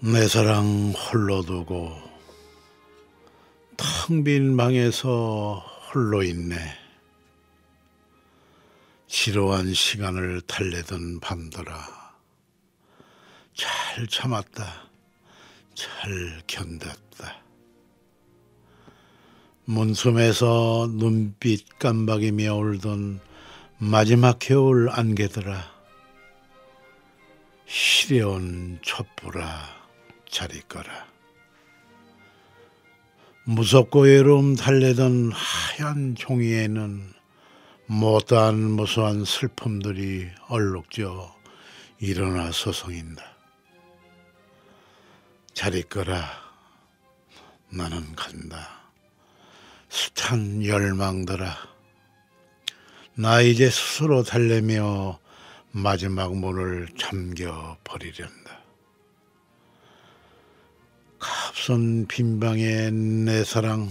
내 사랑 홀로 두고 텅 빈 방에서 홀로 있네. 지루한 시간을 달래던 밤들아. 잘 참았다. 잘 견뎠다. 문숨에서 눈빛 깜박이며 울던 마지막 겨울 안개들아. 시려운 촛불아. 잘 있거라. 무섭고 외로움 달래던 하얀 종이에는 못다한 무수한 슬픔들이 얼룩져 일어나 소송인다. 잘 있거라. 나는 간다. 숱한 열망들아. 나 이제 스스로 달래며 마지막 문을 잠겨 버리련다. 값선 빈방에 내 사랑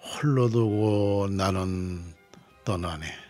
홀로 두고 나는 떠나네.